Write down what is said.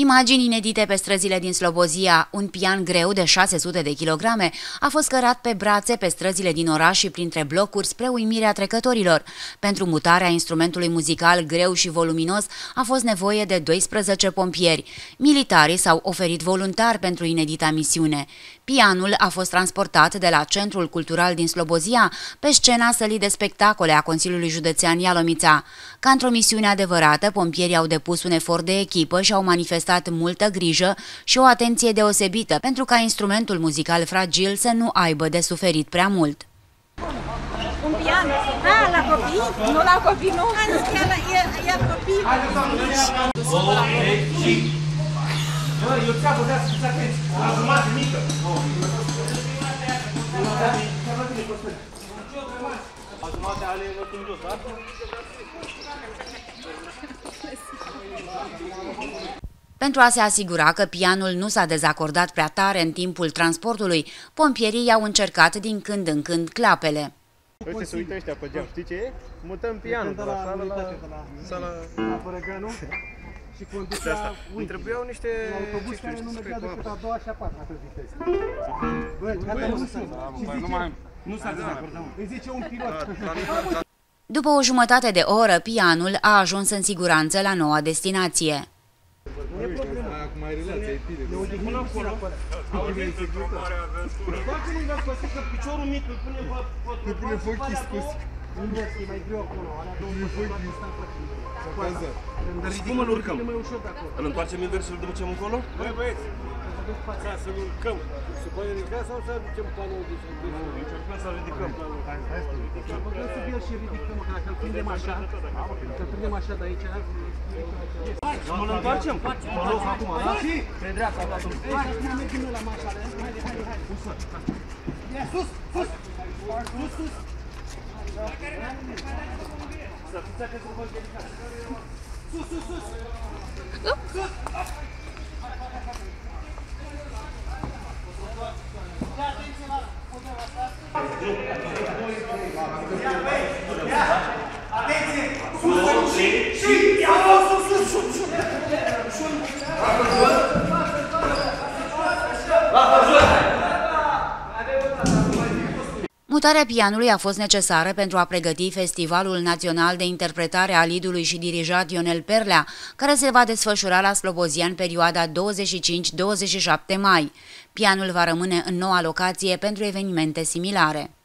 Imagini inedite pe străzile din Slobozia, un pian greu de 600 de kilograme a fost cărat pe brațe pe străzile din oraș și printre blocuri spre uimirea trecătorilor. Pentru mutarea instrumentului muzical greu și voluminos a fost nevoie de 12 pompieri. Militarii s-au oferit voluntar pentru inedita misiune. Pianul a fost transportat de la Centrul Cultural din Slobozia pe scena sălii de spectacole a Consiliului Județean Ialomița. Ca într-o misiune adevărată, pompierii au depus un efort de echipă și au manifestat multă grijă și o atenție deosebită pentru ca instrumentul muzical fragil să nu aibă de suferit prea mult. Un pian? Ah, la copii? Nu la copii, nu. Hai, nu, chiar la, e, e copii. Bă, eu ți-am putea să fiți atenți. La jumătate mică. La jumătate ale lătând jos, da? Pentru a se asigura că pianul nu s-a dezacordat prea tare în timpul transportului, pompierii i-au încercat din când în când clapele. Uite, se uită ăștia pe geam, știi ce e? Mutăm pianul de la sală la sala... la Părăgănu și conducea, Îmi trebuiau niște... un autobuz ce știu, care nu niște mergea spray cu decât apă. a doua și a patra pe viteză. Bă, gata, nu sunt. Și zice, Nu s-a dezacordat. îi zice un pilot. După o jumătate de oră, pianul a ajuns în siguranță la noua destinație. Acum ai relația, e bine. Ne odihnim puțin acolo. Dacă nu mi-a spus că piciorul mic îl punem pe... Îi pune fochii scos. Invers, e mai greu acolo. Alea două fotografe stau pe tine. Să poată. Dar cum îl urcăm? E mai ușor de acolo. Îl întoarcem invers și îl ducem încolo? Băi, băieți, ca să-l urcăm. Se poate ridica sau să aducem panoul de sus? Încercăm să ridicăm. Băgăm sub el și ridicăm, că dacă îl prindem așa, că îl prindem așa de aici, Mă întoarcem? Mă loc acum, da? Pe dreapta, da, domnule. Hai, acum mergem noi la masă, haide, haide, haide. Ia, sus, sus, sus, sus. Sus, sus, sus. Mutarea pianului a fost necesară pentru a pregăti Festivalul Național de Interpretare a Lidului și dirijat Ionel Perlea, care se va desfășura la Slobozia în perioada 25-27 mai. Pianul va rămâne în noua locație pentru evenimente similare.